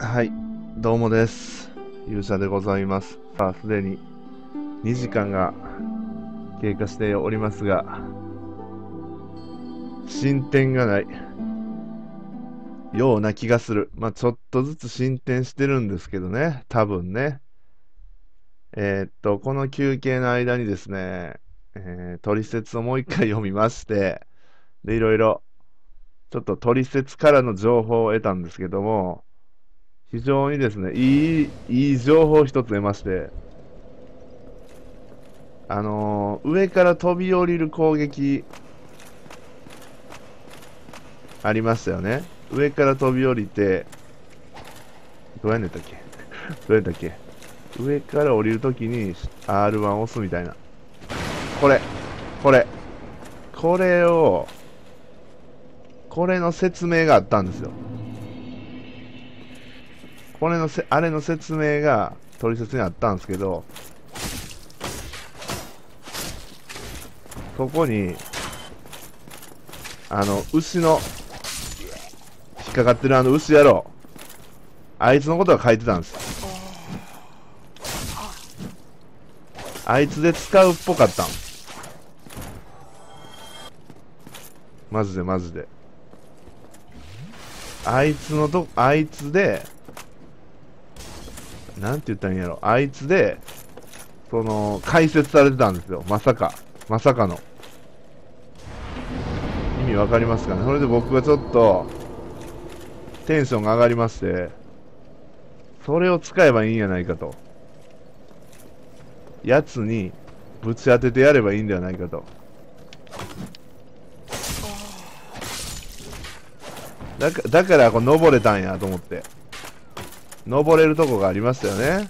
はい、どうもです。勇者でございます。さあ、すでに2時間が経過しておりますが、進展がない。ような気がする。まあ、ちょっとずつ進展してるんですけどね、多分ね。えーっと、この休憩の間にですね、えー、取説をもう一回読みまして、で、いろいろ、ちょっと取説からの情報を得たんですけども、非常にですね、いい、いい情報を一つ得まして、あのー上から飛び降りる攻撃、ありましたよね。上から飛び降りて、どうやんねんだっけ？どうやったっけ？上から降りるときに R1 を押すみたいな。これ、これ、これを、これの説明があったんですよ。これのせ、あれの説明が取説にあったんですけど、ここに、あの、牛の、引っかかってるあの牛野郎、あいつのことが書いてたんです。あいつで使うっぽかったん。マジでマジで。あいつのと、あいつで、なんて言ったらいいんやろ。あいつで、その、解説されてたんですよ。まさか。まさかの。意味わかりますかね？それで僕がちょっと、テンションが上がりまして、それを使えばいいんやないかと。やつに、ぶち当ててやればいいんではないかと。だかだから、こう、登れたんやと思って。登れるとこがありましたよね。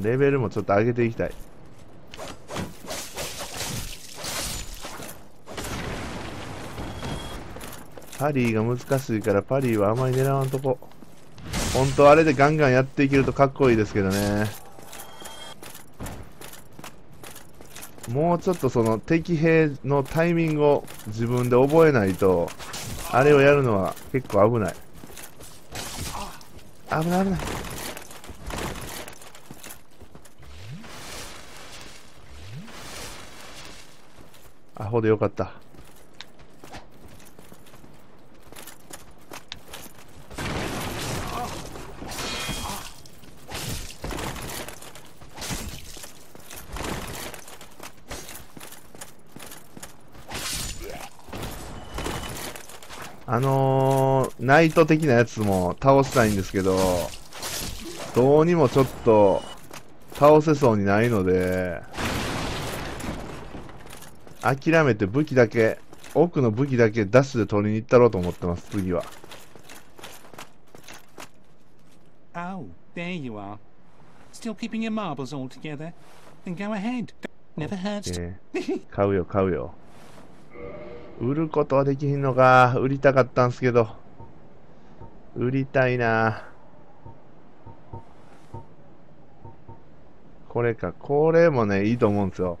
レベルもちょっと上げていきたい。パリーが難しいからパリーはあまり狙わんとこ。本当あれでガンガンやっていけるとかっこいいですけどね。もうちょっとその敵兵のタイミングを自分で覚えないと、あれをやるのは結構危ない。危ない危ない。アホでよかった。あのー、ナイト的なやつも倒したいんですけど、どうにもちょっと倒せそうにないので、諦めて武器だけ、奥の武器だけダッシュで取りに行ったろうと思ってます、次は。Oh, there you are. Still keeping your marbles all together? Then go ahead. Never hurts. 買うよ、買うよ。売ることはできひんのか。売りたかったんすけど。売りたいな。これか。これもね、いいと思うんですよ。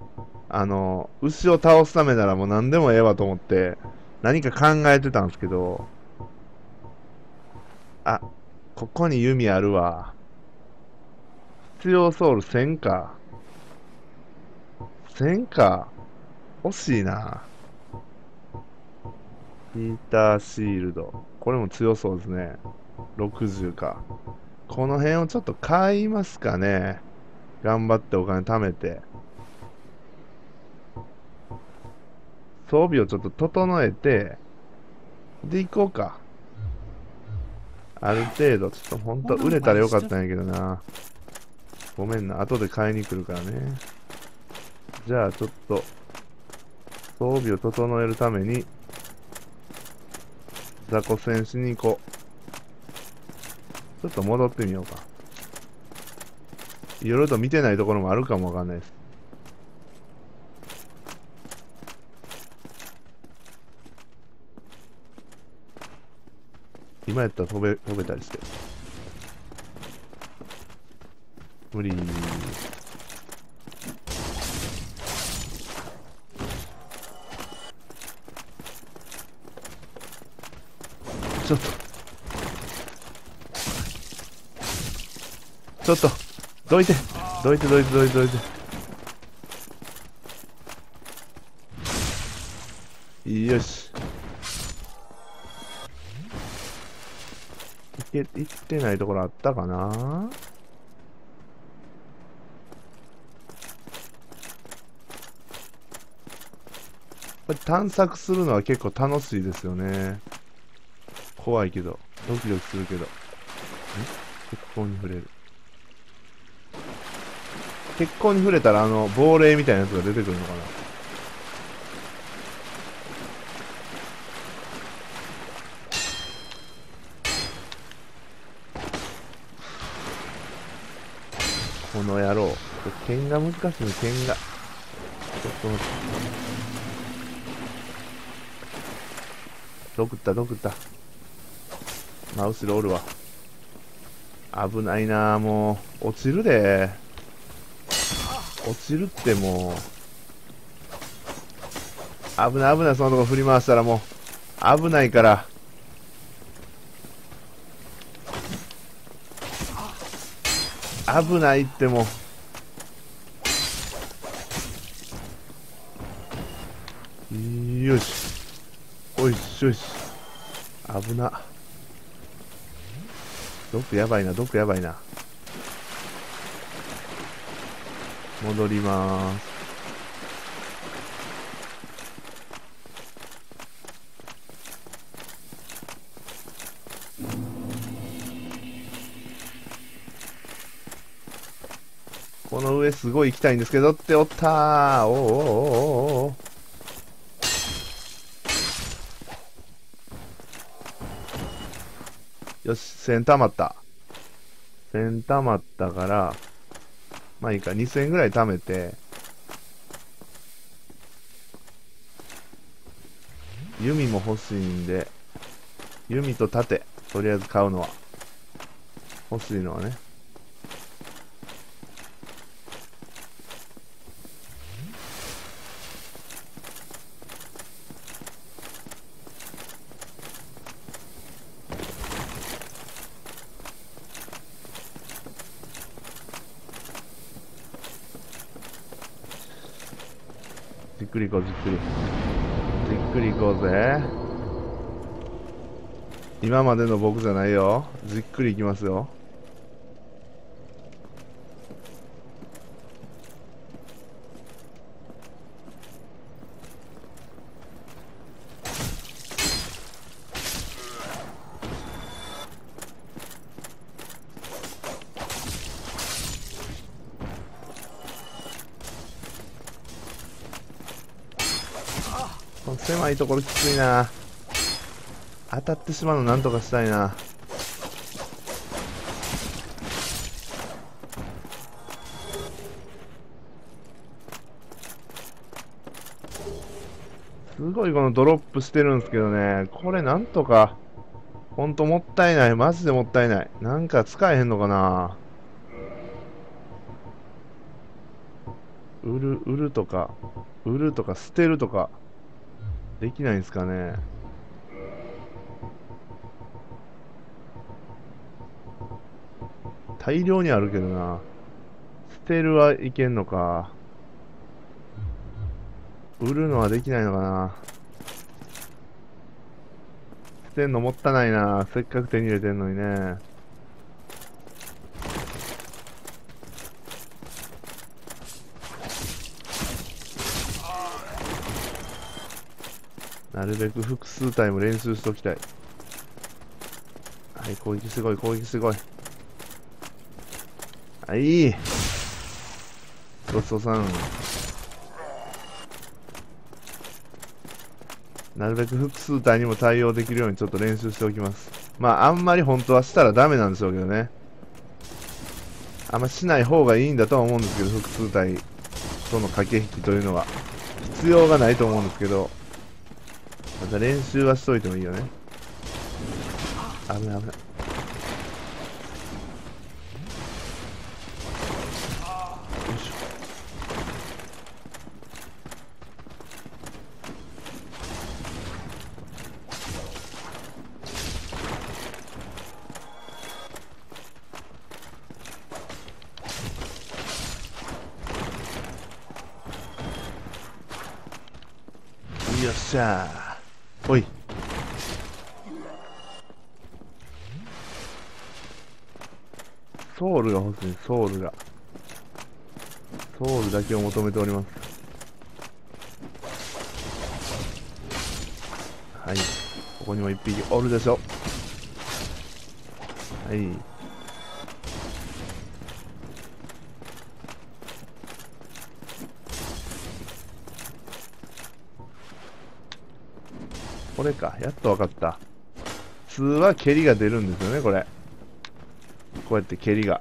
あの、牛を倒すためならもう何でもええわと思って、何か考えてたんですけど、あ、ここに弓あるわ。必要ソウル1000か。1000か。惜しいな。ヒーターシールド。これも強そうですね。60か。この辺をちょっと買いますかね。頑張ってお金貯めて。装備をちょっと整えて、で、行こうか。ある程度、ちょっとほんと売れたらよかったんやけどな。ごめんな、後で買いに来るからね。じゃあ、ちょっと、装備を整えるために、雑魚戦しに行こう。ちょっと戻ってみようか。いろいろと見てないところもあるかもわかんないです。今やったら飛べ、飛べたりして。無理。ちょっと。ちょっと。どいて。どいてどいてどいてどいて。よし。いけいってないところあったかな？これ探索するのは結構楽しいですよね。怖いけど。ドキドキするけど。結構に触れる。結構に触れたらあの亡霊みたいなやつが出てくるのかな？この野郎。剣が難しいの剣が。ちょっと待って。どくったどくった真後ろおるわ危ないなもう。落ちるで。落ちるってもう。危ない危ない。そのとこ振り回したらもう。危ないから。危ないってもう。よし。おいしよし。危な。毒やばいな毒やばいな。戻りまーす。この上すごい行きたいんですけどっておったーおーおーおーおー。よし、1000溜まった。1000溜まったから、まあいいか、2000ぐらい貯めて、弓も欲しいんで、弓と盾、とりあえず買うのは。欲しいのはね。り行こう、じっくり。じっくり行こうぜ。今までの僕じゃないよ。じっくり行きますよ。いところきついな。当たってしまうのなんとかしたいな。すごいこのドロップしてるんですけどね。これなんとかほんともったいない。マジでもったいない。なんか使えへんのかな。売る売るとか売るとか捨てるとか。できないんですかね？大量にあるけどな。捨てるはいけんのか。売るのはできないのかな。捨てんのもったいないな。せっかく手に入れてんのにね。なるべく複数タイム練習しときたい。はい、攻撃すごい、攻撃すごい。はい。ごちそうさん。なるべく複数体にも対応できるようにちょっと練習しておきます。まあ、あんまり本当はしたらダメなんでしょうけどね。あんましない方がいいんだとは思うんですけど、複数体との駆け引きというのは。必要がないと思うんですけど、練習はしといてもいいよね。危ない危ない。よいしょ。よっしゃーおいソウルが欲しいソウルがソウルだけを求めておりますはいここにも一匹おるでしょはいこれか。やっと分かった。普通は蹴りが出るんですよね、これ。こうやって蹴りが。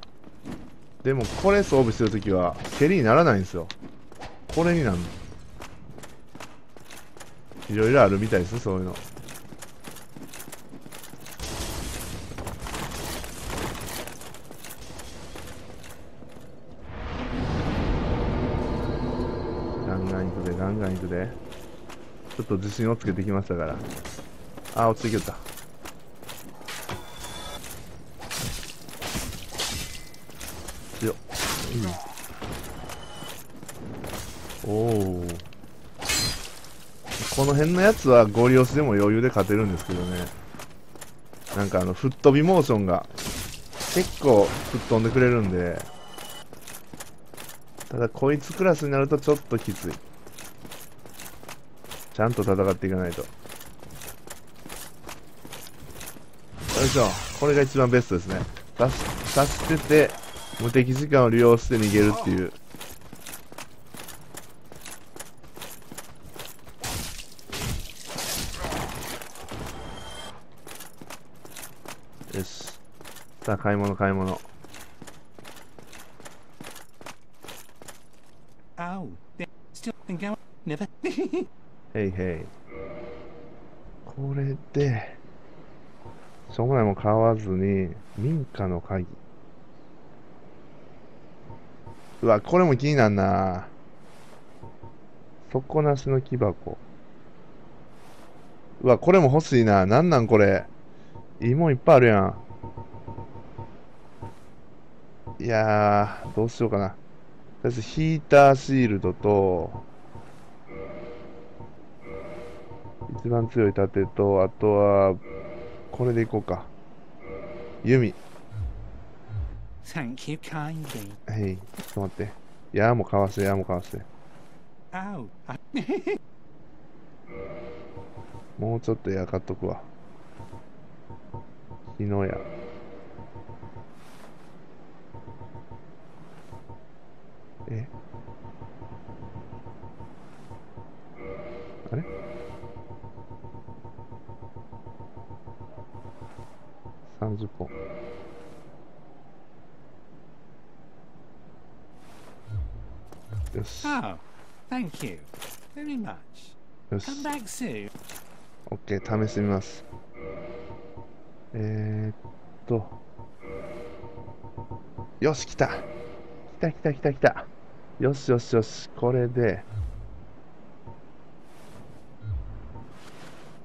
でも、これ装備するときは、蹴りにならないんですよ。これになる。いろいろあるみたいです、そういうの。ガンガンいくで、ガンガンいくで。ちょっと自信をつけてきましたから。あ、落ちてきよった。強っ。うん。おお。この辺のやつはゴリ押しでも余裕で勝てるんですけどね。なんかあの、吹っ飛びモーションが結構吹っ飛んでくれるんで。ただこいつクラスになるとちょっときつい。ちゃんと戦っていかないと。よいしょ。これが一番ベストですね。刺し刺してて、無敵時間を利用して逃げるっていう。さあ、買い物買い物。Oh. へいへい。これで、しょうもないもん買わずに、民家の鍵。うわ、これも気になんな。底なしの木箱。うわ、これも欲しいな。なんなんこれ。いいもんいっぱいあるやん。いやー、どうしようかな。とりあえずヒーターシールドと、一番強い盾と、あとは、これでいこうか。弓。Thank you kindly. はい、ちょっと待って。矢もかわして、矢もかわして。Oh, I, もうちょっと矢買っとくわ。日の矢。えあれ30本。よし。oh, thank you very much. よし。Come back soon. OK、試してみます。えー、っと。よし、来た。来た来た来た来た。よしよしよし、これで。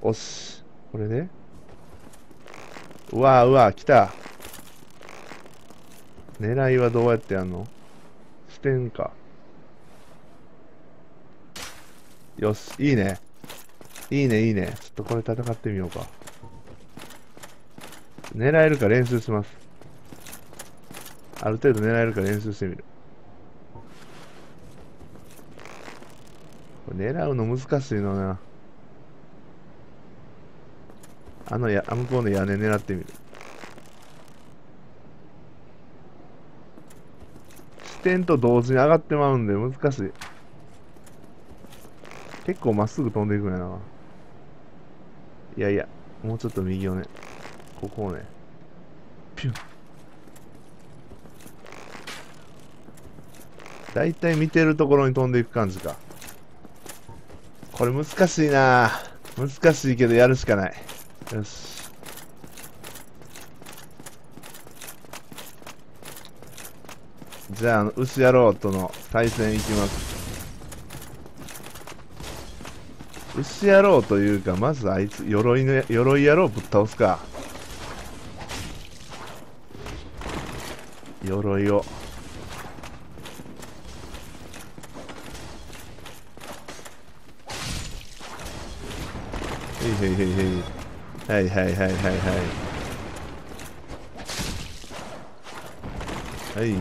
おし、これで。うわうわ、来た。狙いはどうやってやんの？視点か。よし、いいね。いいね、いいね。ちょっとこれ戦ってみようか。狙えるか練習します。ある程度狙えるか練習してみる。これ狙うの難しいのな。あのや、向こうの屋根狙ってみる。視点と同時に上がってまうんで難しい。結構まっすぐ飛んでいくんやな。いやいや、もうちょっと右をね。ここをね。ピュン。だいたい見てるところに飛んでいく感じか。これ難しいな難しいけどやるしかない。よし。じゃあ、牛野郎との対戦いきます。牛野郎というか、まずあいつ、鎧の、鎧野郎ぶっ倒すか。鎧を。へいへいへいへい。はいはいはいはいはい。はい。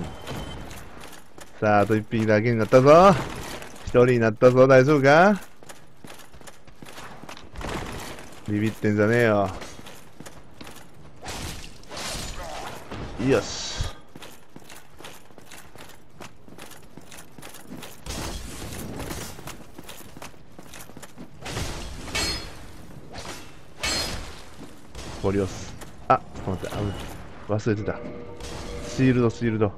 さあ、あと1匹だけになったぞ。1人になったぞ、大丈夫かビビってんじゃねえよ。よし。ゴリ押す。あ、っと待って、あ忘れてた。シールド、シールド。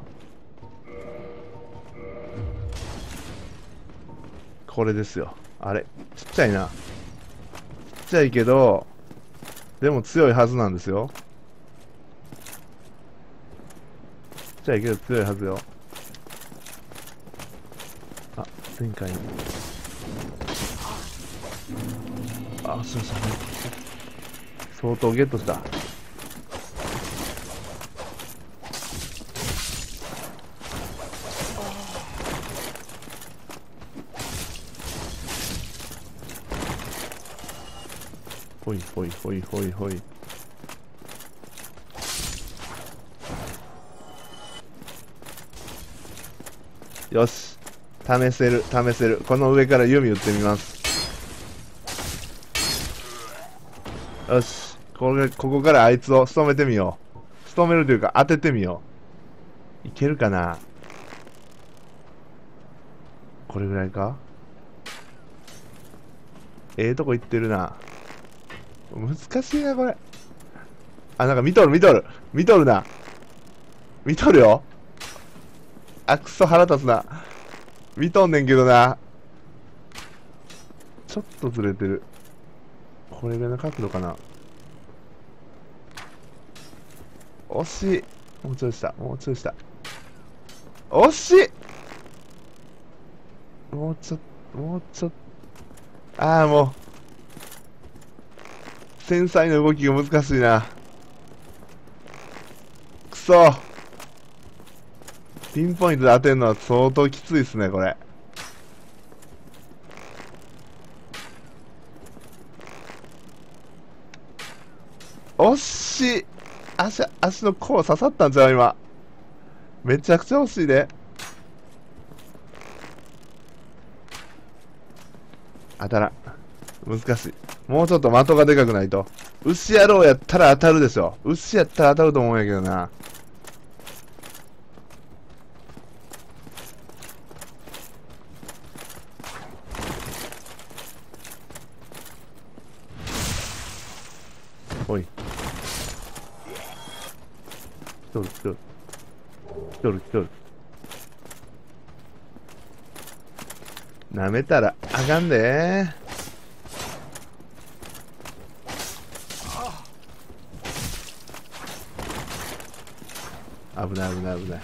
これですよ。あれ、ちっちゃいな。ちっちゃいけど、でも強いはずなんですよ。ちっちゃいけど強いはずよ。あ、前回の。あ、そうそう。相当ゲットした。ほいほいほいほいほい。よし。試せる、試せる。この上から弓打ってみます。よし。これ、ここからあいつを仕留めてみよう。仕留めるというか当ててみよう。いけるかな？これぐらいか？ええとこ行ってるな。難しいな、これ。あ、なんか見とる、見とる。見とるな。見とるよ。あ、くそ腹立つな。見とんねんけどな。ちょっとずれてる。これぐらいの角度かな。惜しい。もうちょいした。もうちょいした。惜しいもうちょっ、もうちょっ。ああ、もう。繊細な動きが難しいな。くそピンポイントで当てるのは相当きついですね、これ。惜しい足、足の甲刺さったんじゃん今。めちゃくちゃ惜しいで。当たらん。難しい。もうちょっと的がでかくないと。牛野郎やったら当たるでしょ。牛やったら当たると思うんやけどな。おい。来とる来とる。来とる来とる。舐めたらあかんで危ない危ない危ない。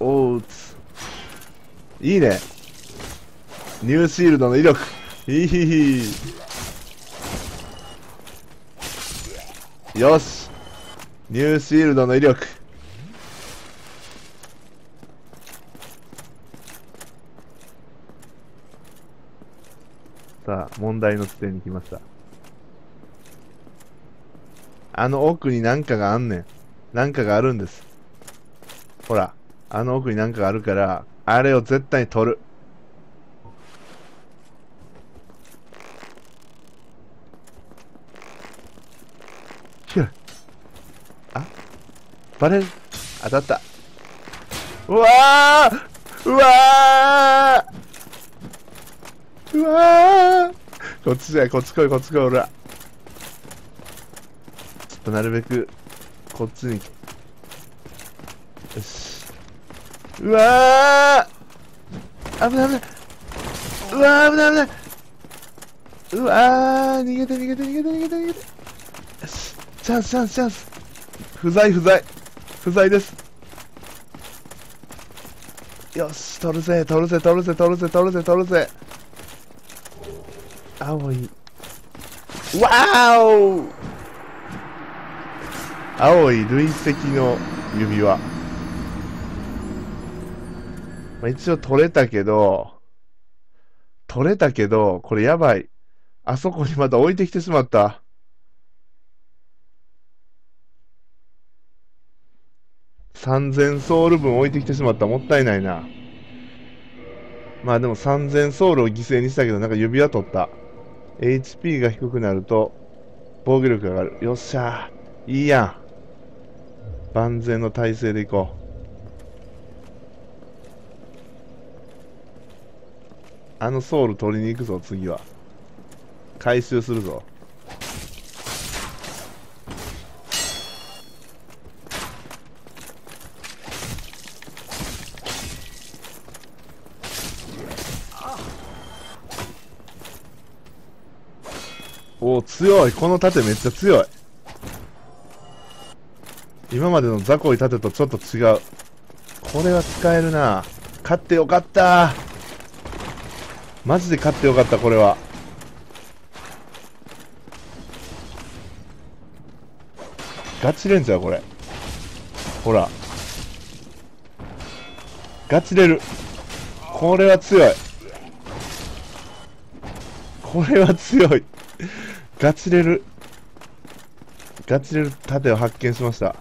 おうつ。いいね。ニューシールドの威力。いいひひよし。ニューシールドの威力。さあ、問題の地点に来ました。あの奥に何かがあんねん。なんかがあるんです。ほら、あの奥になんかがあるから、あれを絶対に取る。ひゅあ？バレる？当たった。うわーうわーうわーこっちじゃこっち来いこっち来い俺ら。ちょっとなるべくこっちに。よし。うわー危ない危ない。うわー危ない危ない。うわー逃げて逃げて逃げて逃げて逃げて。よし。チャンスチャンスチャンス。不在不在。不在です。よし、取るぜ、取るぜ、取るぜ、取るぜ、取るぜ、取るぜ。青い。わーお青い累積の指輪。まあ、一応取れたけど、取れたけど、これやばい。あそこにまた置いてきてしまった。3000ソウル分置いてきてしまった。もったいないな。まあでも3000ソウルを犠牲にしたけど、なんか指輪取った。HP が低くなると、防御力が上がる。よっしゃ。いいやん。万全の体勢でいこう。あのソウル取りに行くぞ、次は。回収するぞ。おお、強い。この盾めっちゃ強い。今までの雑魚い盾とちょっと違う。これは使えるな。買ってよかった。マジで買ってよかった、これは。ガチレンジャー、これ。ほら。ガチレル。これは強い。これは強い。ガチレル。ガチレル盾を発見しました。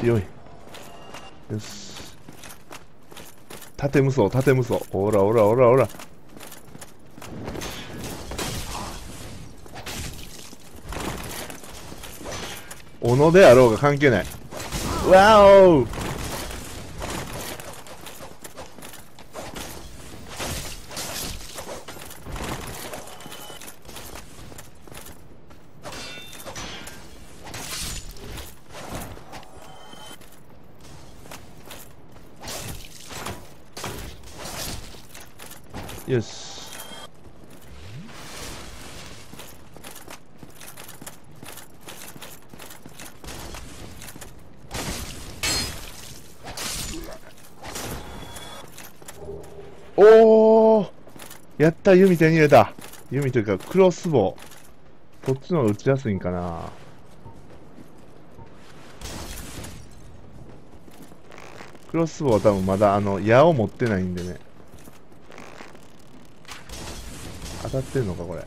強い。よし。盾無双、盾無双。ほらほらほらほら。斧であろうが関係ない。わおよし。おー。やった弓手に入れた。弓というかクロスボウこっちの方が撃ちやすいんかな。クロスボウは多分まだあの矢を持ってないんでね。当たってんのかこれ。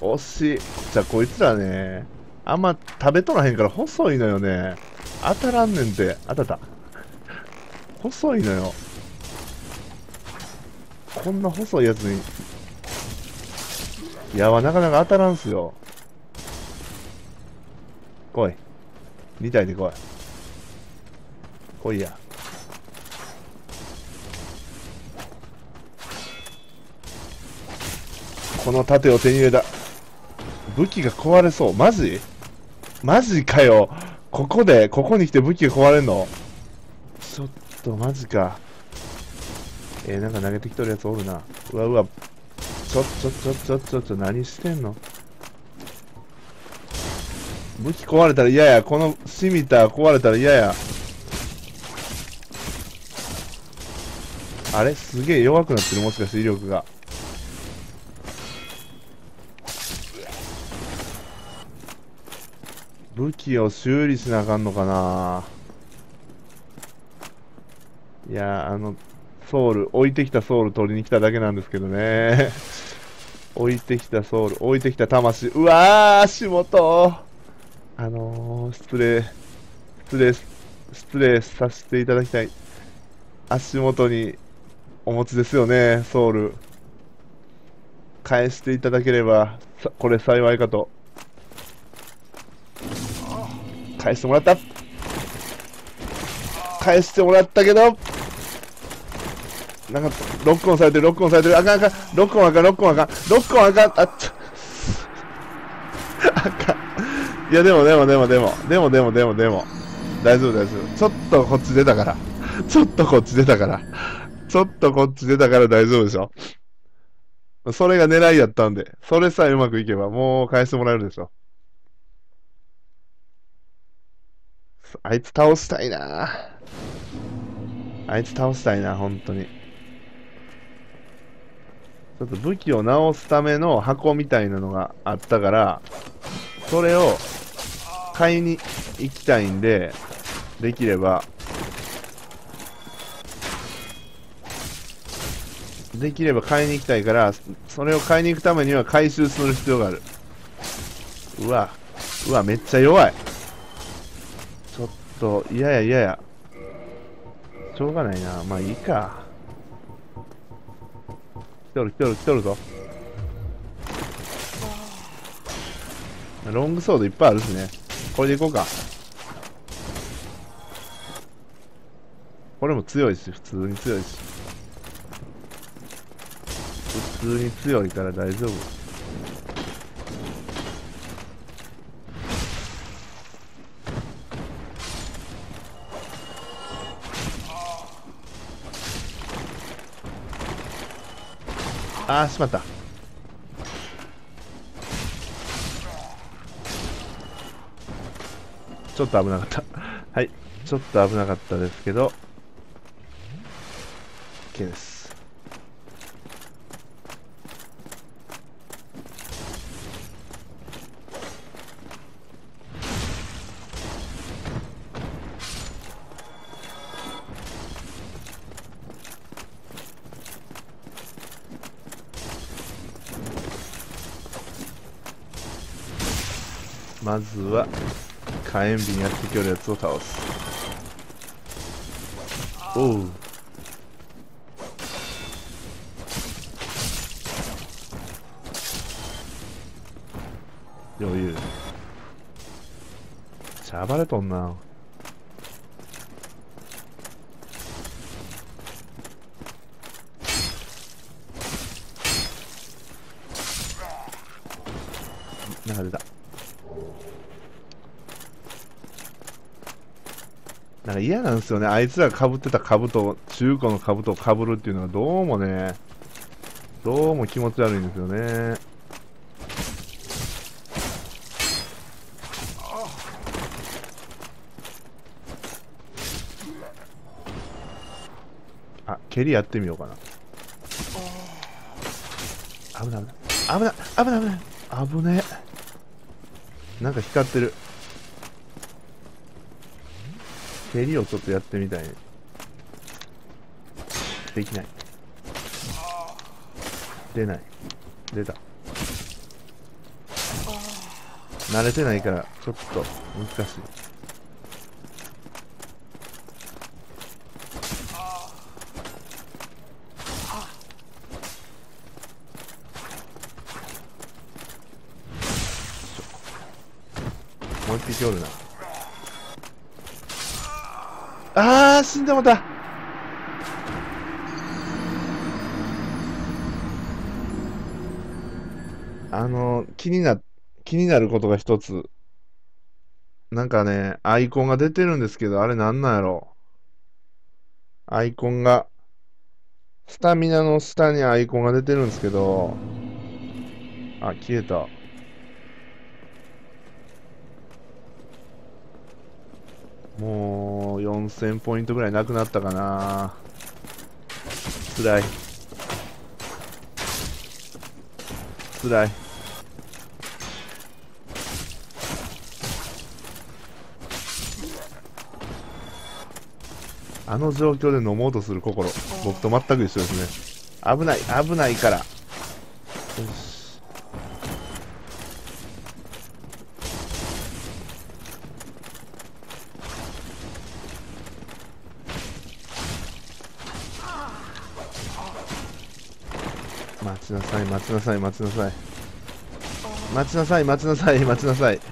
惜しい。じゃあこいつらねあんま食べとらへんから細いのよね。当たらんねんて。当たった。細いのよ。こんな細いやつに。矢はなかなか当たらんすよ。来い。2体で来い。来いや。この盾を手に入れた。武器が壊れそう。マジ？マジかよ。ここでここに来て武器が壊れんの？ちょっとマジか。えー、なんか投げてきとるやつおるな。うわうわ。ちょちょちょちょちょちょ何してんの？武器壊れたら嫌や。このシミター壊れたら嫌や。あれ？すげえ弱くなってる。もしかして威力が。武器を修理しなあかんのかな。いやあのソウル置いてきたソウル取りに来ただけなんですけどね。置いてきたソウル置いてきた魂。うわー足元。あのー、失礼失礼失礼させていただきたい。足元にお持ちですよねソウル。返していただければこれ幸いかと。返してもらった。返してもらったけどなんかロックオンされてるロックオンされてる。あかんあかん。ロックオンあかんロックオンあかん。ロックオンあかん。あっち あかん。いやでもでもでもでも。でもでもでもでも。大丈夫大丈夫。ちょっとこっち出たから。ちょっとこっち出たから。ちょっとこっち出たから大丈夫でしょ。それが狙いやったんで。それさえうまくいけばもう返してもらえるでしょ。あいつ倒したいな。あいつ倒したいな、本当に。ちょっと武器を直すための箱みたいなのがあったから、それを買いに行きたいんで、できれば、できれば買いに行きたいからそれを買いに行くためには回収する必要がある。うわうわめっちゃ弱い。ちょっと嫌や嫌や。しょうがないな。まあいいか。来とる来とる来とるぞ。ロングソードいっぱいあるしね。これでいこうか。これも強いし普通に強いし。普通に強いから大丈夫。ああしまった。ちょっと危なかった。はい。ちょっと危なかったですけど。OK です。まずは火炎瓶やってきよるやつを倒す。おう。余裕。しゃばれとんななんか出たなんですよね。あいつら被ってた兜、中古の兜を被るっていうのはどうもね、どうも気持ち悪いんですよね。あ、蹴りやってみようかな。危ない危ない。危ない危ない危ない危ね。なんか光ってる。蹴りをちょっとやってみたい。できない。出ない。出た。慣れてないから、ちょっと難しい。もう一匹おるな。あ、死んでもた。あの、気にな、気になることが一つ。なんかね、アイコンが出てるんですけど、あれなんなんやろアイコンが、スタミナの下にアイコンが出てるんですけど、あ、消えた。もう4000ポイントぐらいなくなったかな。辛い。辛い。あの状況で飲もうとする心。僕と全く一緒ですね。危ない危ないから。よし待ちなさい待ちなさい待ちなさい。待ちなさい待ちなさい待ちなさい。危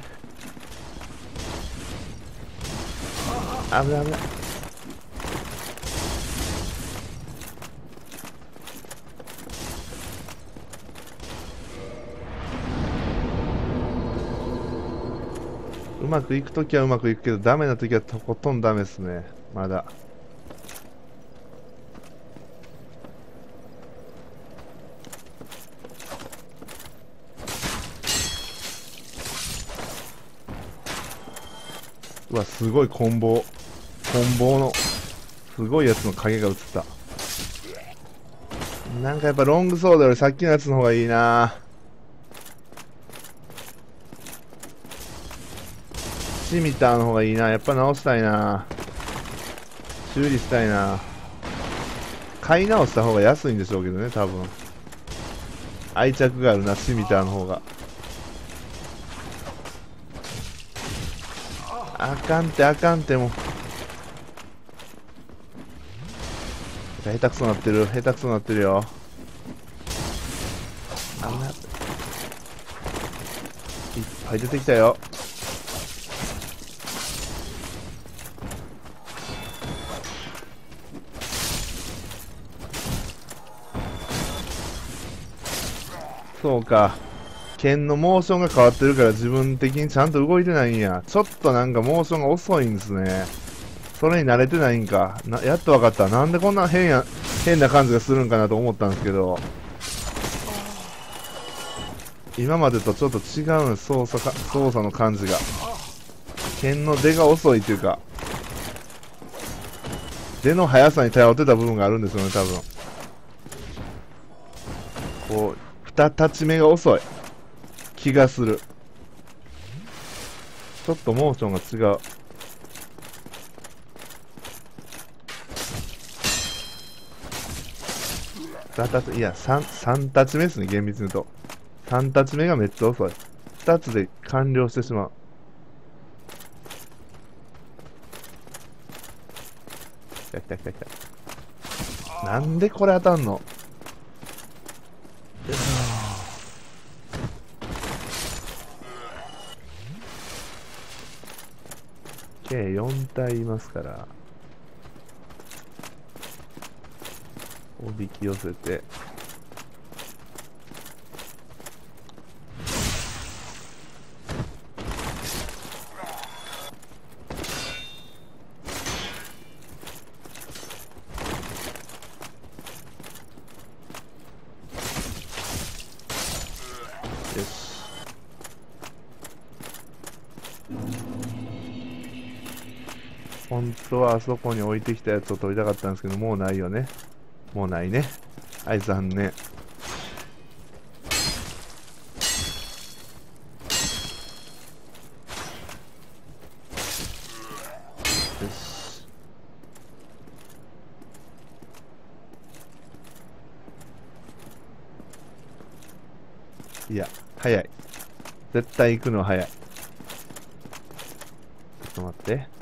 ない危ない。うまくいくときはうまくいくけどダメなときはとことんダメですね。まだ。うわすごいコンボ。コンボのすごいやつの影が映った。なんかやっぱロングソードよりさっきのやつの方がいいな。シミターの方がいいな。やっぱ直したいな。修理したいな。買い直した方が安いんでしょうけどね、多分。愛着があるな、シミターの方が。あかんって、あかんって、もう。下手くそなってる、下手くそなってるよ。あんな。いっぱい出てきたよ。そうか。剣のモーションが変わってるから自分的にちゃんと動いてないんや。ちょっとなんかモーションが遅いんですね。それに慣れてないんか。なやっと分かった。なんでこんな変や、変な感じがするんかなと思ったんですけど。今までとちょっと違う操作か、操作の感じが。剣の出が遅いっていうか、出の速さに頼ってた部分があるんですよね、多分。こう、二立ち目が遅い気がする。ちょっとモーションが違う。二立、いや、三、三立ち目ですね、厳密に言うと。三立ち目がめっちゃ遅い。二つで完了してしまう。来た来た来た来た。なんでこれ当たんの？4体いますからおびき寄せて。そこに置いてきたやつを取りたかったんですけど、もうないよね。もうないね。はい、残念。よし。いや、早い。絶対行くのは早い。ちょっと待って。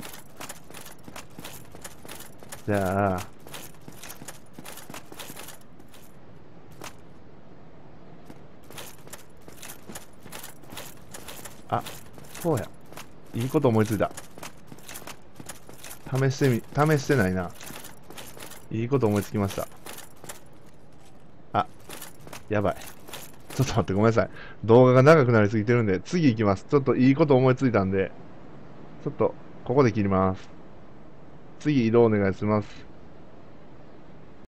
じゃあ、あ、そうや。いいこと思いついた。試してみ、試してないな。いいこと思いつきました。あ、やばい。ちょっと待って、ごめんなさい。動画が長くなりすぎてるんで、次行きます。ちょっといいこと思いついたんで、ちょっと、ここで切ります。次移動お願いします。